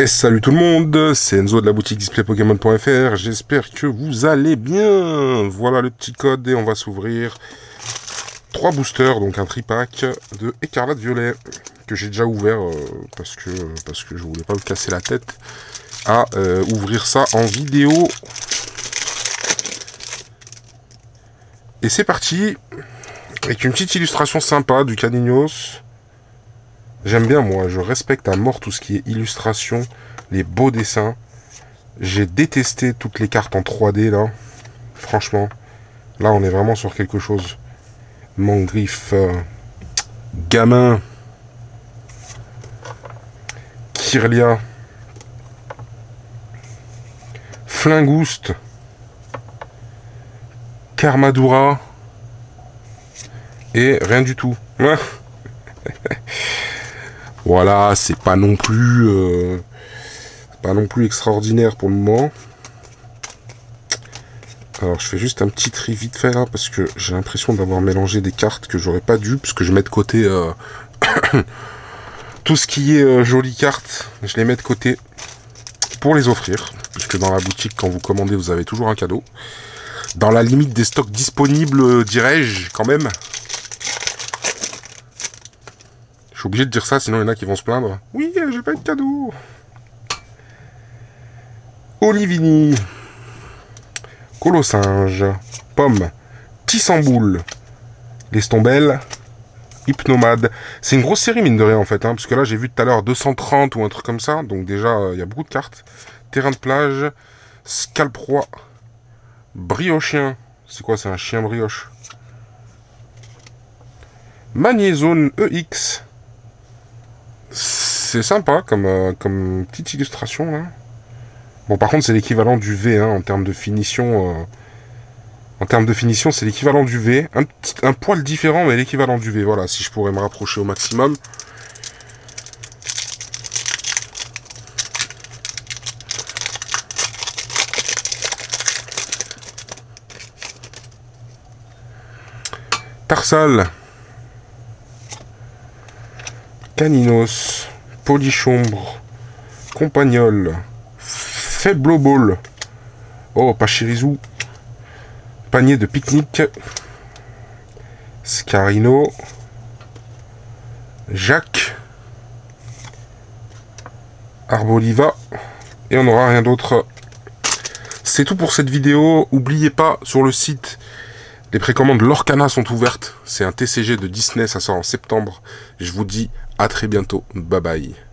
Et salut tout le monde, c'est Enzo de la boutique displaypokémon.fr, j'espère que vous allez bien. Voilà le petit code et on va s'ouvrir trois boosters, donc un tripack de écarlate violet que j'ai déjà ouvert euh, parce que parce que je voulais pas me casser la tête à euh, ouvrir ça en vidéo. Et c'est parti avec une petite illustration sympa du Canignos. J'aime bien, moi, je respecte à mort tout ce qui est illustration, les beaux dessins. J'ai détesté toutes les cartes en 3D, là. Franchement, là, on est vraiment sur quelque chose. Mangriffe, euh, gamin, Kirlia, Flingouste, Karmadura, et rien du tout. Voilà, c'est pas non plus euh, pas non plus extraordinaire pour le moment. Alors je fais juste un petit tri vite fait là parce que j'ai l'impression d'avoir mélangé des cartes que j'aurais pas dû parce que je mets de côté euh, tout ce qui est euh, jolie carte, je les mets de côté pour les offrir puisque dans la boutique quand vous commandez vous avez toujours un cadeau. Dans la limite des stocks disponibles dirais-je quand même Je suis obligé de dire ça, sinon il y en a qui vont se plaindre. Oui, j'ai pas de cadeau. Olivini. Colosinge. Pomme. Tissamboule. Lestombelle. Hypnomade. C'est une grosse série, mine de rien, en fait. Hein, parce que là, j'ai vu tout à l'heure 230 ou un truc comme ça. Donc déjà, il y a beaucoup de cartes. Terrain de plage. Scalproie. Briochien. C'est quoi, c'est un chien brioche? Magnézone EX c'est sympa comme, euh, comme petite illustration là. Bon par contre c'est l'équivalent du V hein, en termes de finition. Euh, en termes de finition c'est l'équivalent du V. Un, un poil différent mais l'équivalent du V. Voilà si je pourrais me rapprocher au maximum. Tarsal. Caninos, Polichombre, Compagnol, Ball, oh Pachirizou, Panier de pique-nique, Scarino, Jacques, Arboliva, et on n'aura rien d'autre. C'est tout pour cette vidéo. N'oubliez pas, sur le site, les précommandes Lorcana sont ouvertes. C'est un TCG de Disney, ça sort en septembre. Je vous dis à très bientôt. Bye bye.